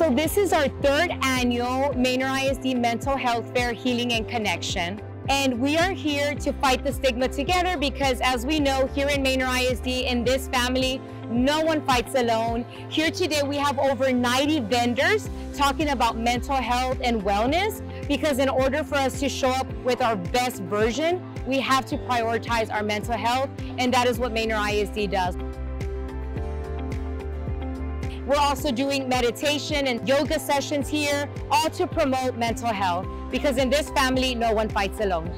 So this is our third annual Manor ISD Mental Health Fair Healing and Connection. And we are here to fight the stigma together because as we know here in Manor ISD, in this family, no one fights alone. Here today we have over 90 vendors talking about mental health and wellness because in order for us to show up with our best version, we have to prioritize our mental health and that is what Manor ISD does. We're also doing meditation and yoga sessions here, all to promote mental health because in this family, no one fights alone.